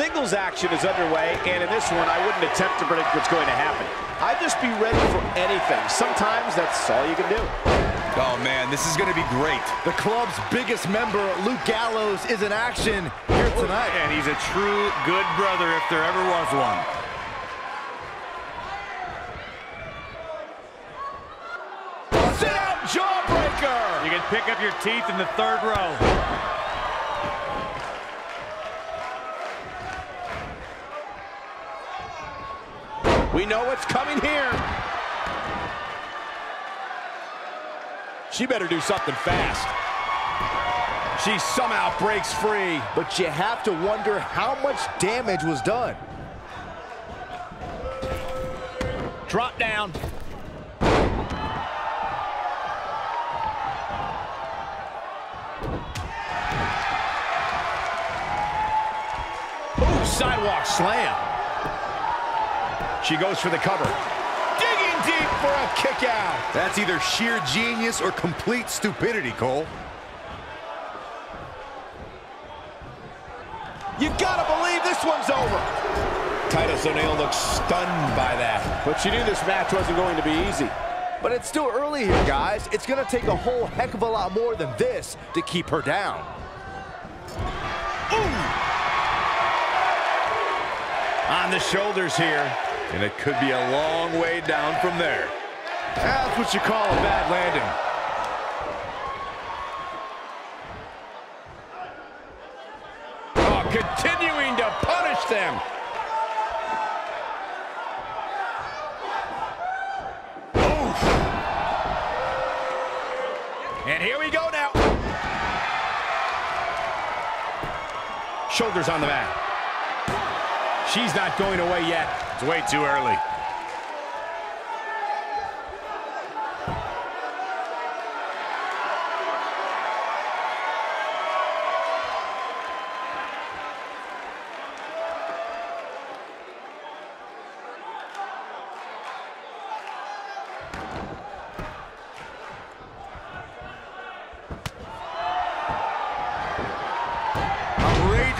Singles action is underway, and in this one, I wouldn't attempt to predict what's going to happen. I'd just be ready for anything. Sometimes that's all you can do. Oh, man, this is going to be great. The club's biggest member, Luke Gallows, is in action here tonight. And he's a true good brother if there ever was one. Sit out jawbreaker! You can pick up your teeth in the third row. We know what's coming here. She better do something fast. She somehow breaks free. But you have to wonder how much damage was done. Drop down. Ooh, sidewalk slam. She goes for the cover. Digging deep for a kick out. That's either sheer genius or complete stupidity, Cole. You gotta believe this one's over. Titus O'Neil looks stunned by that. But she knew this match wasn't going to be easy. But it's still early here, guys. It's going to take a whole heck of a lot more than this to keep her down. On the shoulders here. And it could be a long way down from there. That's what you call a bad landing. Oh, continuing to punish them. And here we go now. Shoulders on the mat. She's not going away yet. It's way too early.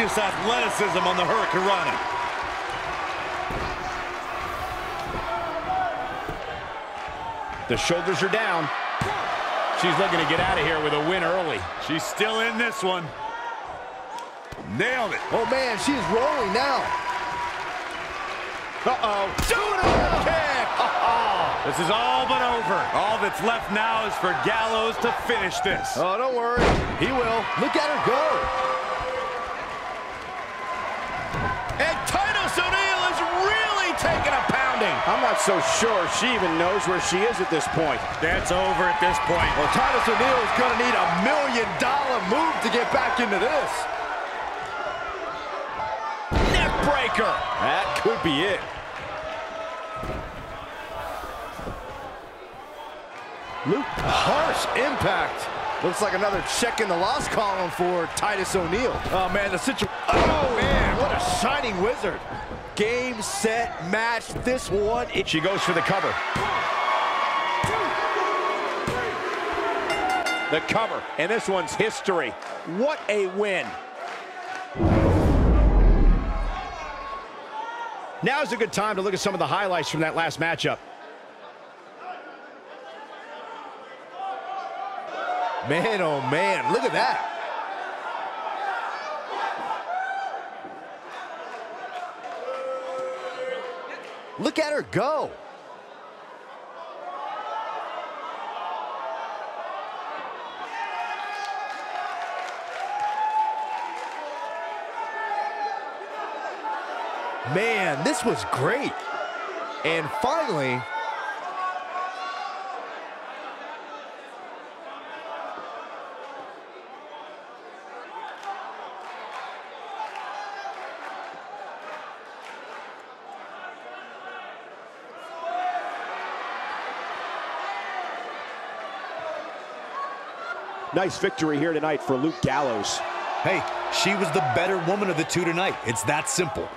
Athleticism on the Hurricanrana. The shoulders are down. She's looking to get out of here with a win early. She's still in this one. Nailed it. Oh, man, she's rolling now. Uh-oh. Doing kick! This is all but over. All that's left now is for Gallows to finish this. Oh, don't worry. He will. Look at her go. Pounding. I'm not so sure she even knows where she is at this point. That's over at this point. Well, Titus O'Neil is going to need a million dollar move to get back into this. Neck breaker. That could be it. Luke, harsh impact. Looks like another check in the loss column for Titus O'Neil. Oh, man, the situation. Oh, man, what a shining wizard. Game, set, match. This one. She goes for the cover. The cover, and this one's history. What a win. Now's a good time to look at some of the highlights from that last matchup. Man, oh man, look at that. Look at her go. Man, this was great. And finally, Nice victory here tonight for Luke Gallows. Hey, she was the better woman of the two tonight. It's that simple.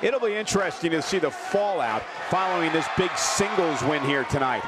It'll be interesting to see the fallout following this big singles win here tonight.